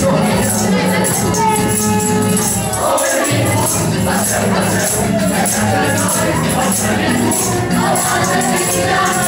Thank you. s r r I'm I'm sorry,